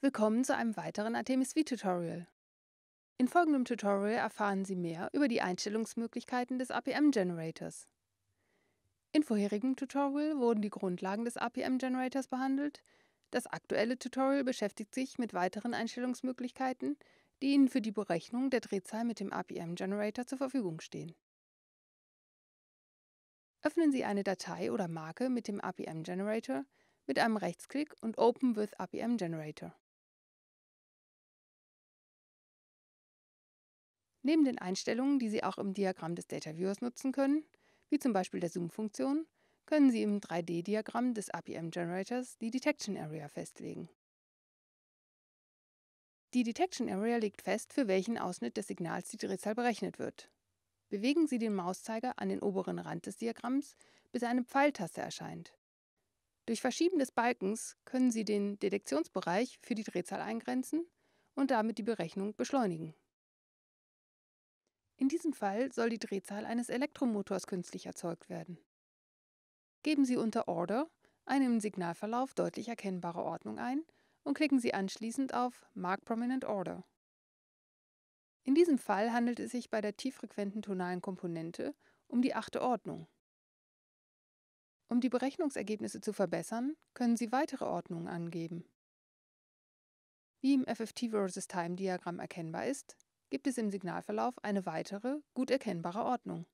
Willkommen zu einem weiteren Artemis V-Tutorial. In folgendem Tutorial erfahren Sie mehr über die Einstellungsmöglichkeiten des APM-Generators. In vorherigem Tutorial wurden die Grundlagen des APM-Generators behandelt. Das aktuelle Tutorial beschäftigt sich mit weiteren Einstellungsmöglichkeiten, die Ihnen für die Berechnung der Drehzahl mit dem APM-Generator zur Verfügung stehen. Öffnen Sie eine Datei oder Marke mit dem APM-Generator mit einem Rechtsklick und Open with APM Generator. Neben den Einstellungen, die Sie auch im Diagramm des Data Viewers nutzen können, wie zum Beispiel der Zoom-Funktion, können Sie im 3D-Diagramm des APM Generators die Detection Area festlegen. Die Detection Area legt fest, für welchen Ausschnitt des Signals die Drehzahl berechnet wird. Bewegen Sie den Mauszeiger an den oberen Rand des Diagramms, bis eine Pfeiltaste erscheint. Durch Verschieben des Balkens können Sie den Detektionsbereich für die Drehzahl eingrenzen und damit die Berechnung beschleunigen. In diesem Fall soll die Drehzahl eines Elektromotors künstlich erzeugt werden. Geben Sie unter Order eine im Signalverlauf deutlich erkennbare Ordnung ein und klicken Sie anschließend auf Mark Prominent Order. In diesem Fall handelt es sich bei der tieffrequenten tonalen Komponente um die achte Ordnung. Um die Berechnungsergebnisse zu verbessern, können Sie weitere Ordnungen angeben. Wie im FFT versus Time Diagramm erkennbar ist, gibt es im Signalverlauf eine weitere, gut erkennbare Ordnung.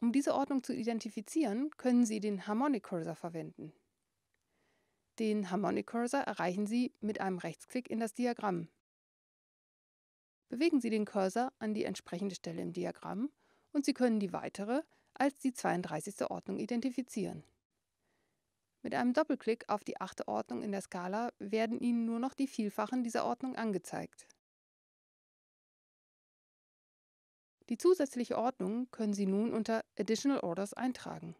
Um diese Ordnung zu identifizieren, können Sie den Harmonic Cursor verwenden. Den Harmonic Cursor erreichen Sie mit einem Rechtsklick in das Diagramm. Bewegen Sie den Cursor an die entsprechende Stelle im Diagramm und Sie können die weitere als die 32. Ordnung identifizieren. Mit einem Doppelklick auf die achte Ordnung in der Skala werden Ihnen nur noch die Vielfachen dieser Ordnung angezeigt. Die zusätzliche Ordnung können Sie nun unter Additional Orders eintragen.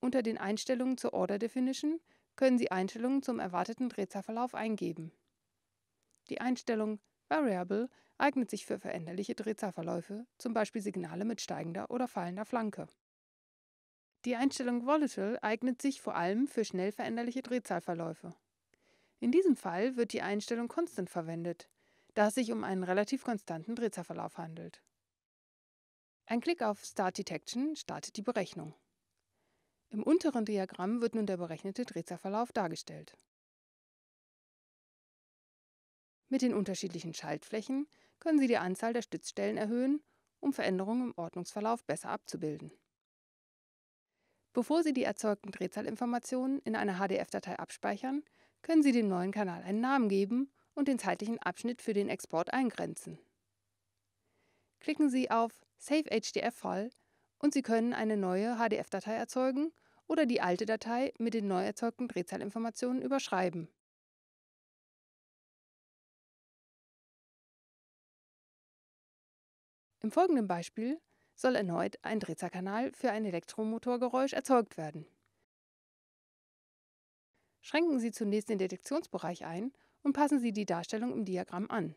Unter den Einstellungen zur Order Definition können Sie Einstellungen zum erwarteten Drehzahlverlauf eingeben. Die Einstellung Variable eignet sich für veränderliche Drehzahlverläufe, zum Beispiel Signale mit steigender oder fallender Flanke. Die Einstellung Volatile eignet sich vor allem für schnell veränderliche Drehzahlverläufe. In diesem Fall wird die Einstellung Constant verwendet, da es sich um einen relativ konstanten Drehzahlverlauf handelt. Ein Klick auf Start Detection startet die Berechnung. Im unteren Diagramm wird nun der berechnete Drehzahlverlauf dargestellt. Mit den unterschiedlichen Schaltflächen können Sie die Anzahl der Stützstellen erhöhen, um Veränderungen im Ordnungsverlauf besser abzubilden. Bevor Sie die erzeugten Drehzahlinformationen in einer HDF-Datei abspeichern, können Sie dem neuen Kanal einen Namen geben und den zeitlichen Abschnitt für den Export eingrenzen. Klicken Sie auf Save HDF-File und Sie können eine neue HDF-Datei erzeugen oder die alte Datei mit den neu erzeugten Drehzahlinformationen überschreiben. Im folgenden Beispiel soll erneut ein Drehzahlkanal für ein Elektromotorgeräusch erzeugt werden. Schränken Sie zunächst den Detektionsbereich ein und passen Sie die Darstellung im Diagramm an.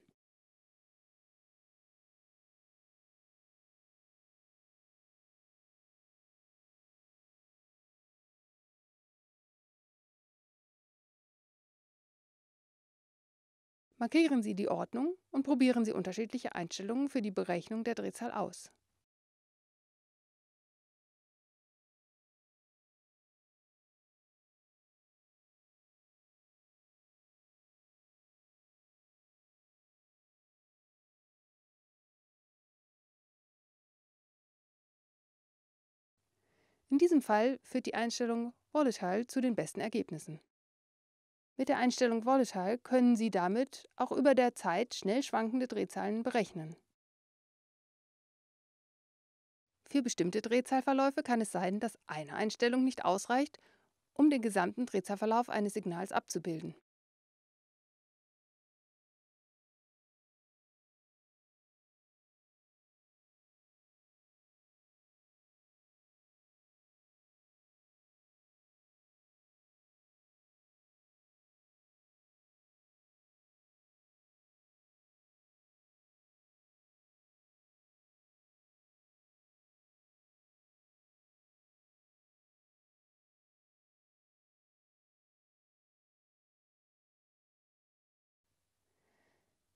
Markieren Sie die Ordnung und probieren Sie unterschiedliche Einstellungen für die Berechnung der Drehzahl aus. In diesem Fall führt die Einstellung Volatile zu den besten Ergebnissen. Mit der Einstellung Volatile können Sie damit auch über der Zeit schnell schwankende Drehzahlen berechnen. Für bestimmte Drehzahlverläufe kann es sein, dass eine Einstellung nicht ausreicht, um den gesamten Drehzahlverlauf eines Signals abzubilden.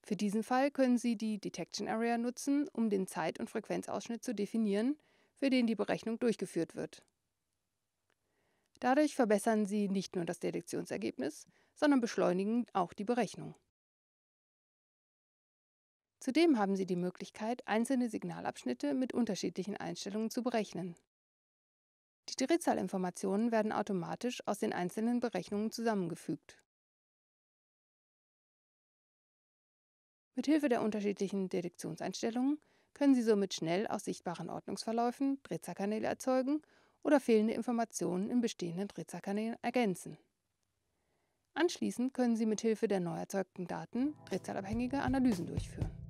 Für diesen Fall können Sie die Detection Area nutzen, um den Zeit- und Frequenzausschnitt zu definieren, für den die Berechnung durchgeführt wird. Dadurch verbessern Sie nicht nur das Detektionsergebnis, sondern beschleunigen auch die Berechnung. Zudem haben Sie die Möglichkeit, einzelne Signalabschnitte mit unterschiedlichen Einstellungen zu berechnen. Die Drehzahlinformationen werden automatisch aus den einzelnen Berechnungen zusammengefügt. Mithilfe der unterschiedlichen Detektionseinstellungen können Sie somit schnell aus sichtbaren Ordnungsverläufen Drehzahlkanäle erzeugen oder fehlende Informationen in bestehenden Drehzahlkanälen ergänzen. Anschließend können Sie mithilfe der neu erzeugten Daten drehzahlabhängige Analysen durchführen.